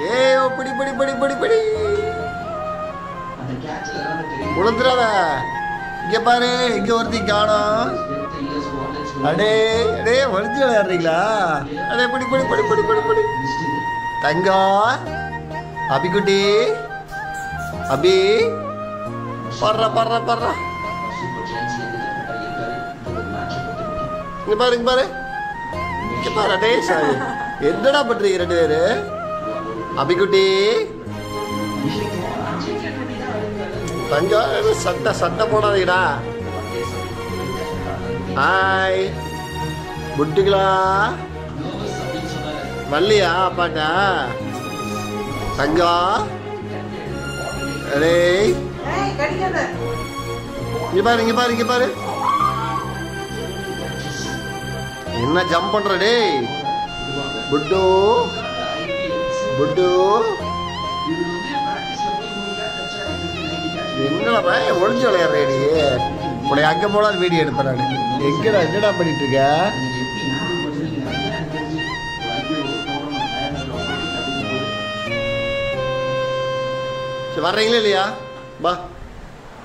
ஏயோ ஓ பிடி பிடி பிடி பிடி பிடி. உளுந்துடாத இங்க பாரு இங்க ஒருத்தி காணோம். அடே அடே ஒளிஞ்சு விளையாடுறீங்களா? அடே பிடி பிடி பிடி பிடி பிடி பிடி. தங்கம் அபிக்குட்டி அபி. பர்ற பர்ற பர்ற. இங்க பாரு இங்க பாரு. இங்க பாரு அடே சாமி. என்னடா பண்றீங்க ரெண்டு பேரு? அபிக்குட்டி தஞ்சாவூர் சத்த சத்த போடாதீங்கடா. ஹாய் புட்டுங்களா வள்ளியா அப்பாட்டா தங்கம் அரே ஏய் இங்க பாரு இங்க பாரு இங்க பாரு. என்ன ஜம்ப் பண்ற டேய்? புட்டு புட்டு என்னடா பையன் ஒளிஞ்சு விளையாடுற நீ உடைய அங்க போனால் வீடியோ எடுப்பேன் நான். எங்கடா என்னடா பண்ணிட்டு இருக்க சரி வர்றீங்களா இல்லையா? பா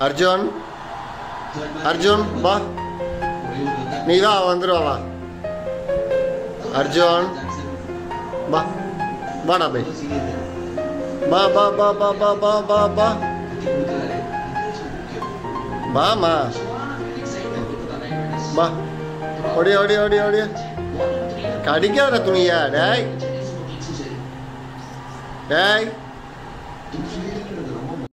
அர்ஜுன். அர்ஜுன் பா நீ வா வந்துடுவா வா அர்ஜுன் பா mana be? Ba ba ba ba ba ba ba ba. Ba ma. Ba. Odi odi odi odi. Kadi kya ora tuh ya, dai. Dai.